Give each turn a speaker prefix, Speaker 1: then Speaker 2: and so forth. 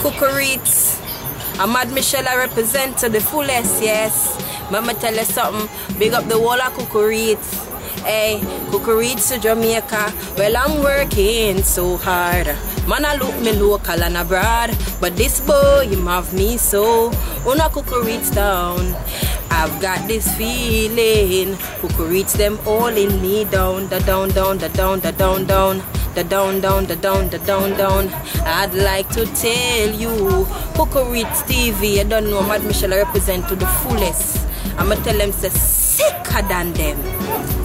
Speaker 1: Cocorite. I'm Mad Michelle, I represent to the fullest, yes. Mama tell you something, big up the whole of Cocorite. Hey, Cocorite to Jamaica. Well, I'm working so hard. Man, I look me local and abroad. But this boy, him have me so. Una Cocorite down. I've got this feeling. Cocorite them all in me down, the down, down, the down, the down, down. The down, down, the down, the down, down. I'd like to tell you, Cocorite TV, I don't know, Mad Michelle represent to the fullest. I'ma tell them, say, sicker than them.